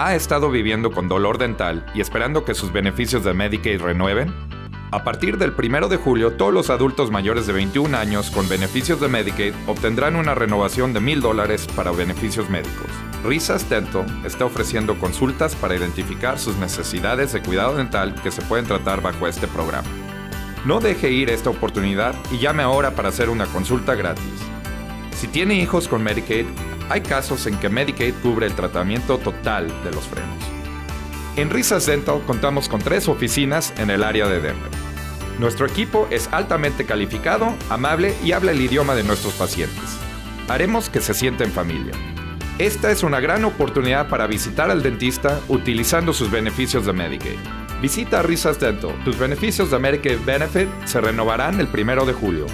¿Ha estado viviendo con dolor dental y esperando que sus beneficios de Medicaid renueven? A partir del 1 de julio, todos los adultos mayores de 21 años con beneficios de Medicaid obtendrán una renovación de $1,000 dólares para beneficios médicos. Risas Dental está ofreciendo consultas para identificar sus necesidades de cuidado dental que se pueden tratar bajo este programa. No deje ir esta oportunidad y llame ahora para hacer una consulta gratis. Si tiene hijos con Medicaid, hay casos en que Medicaid cubre el tratamiento total de los frenos. En Risas Dental contamos con tres oficinas en el área de Denver. Nuestro equipo es altamente calificado, amable y habla el idioma de nuestros pacientes. Haremos que se sienta en familia. Esta es una gran oportunidad para visitar al dentista utilizando sus beneficios de Medicaid. Visita Risas Dental. Tus beneficios de Medicaid Benefit se renovarán el 1 de julio.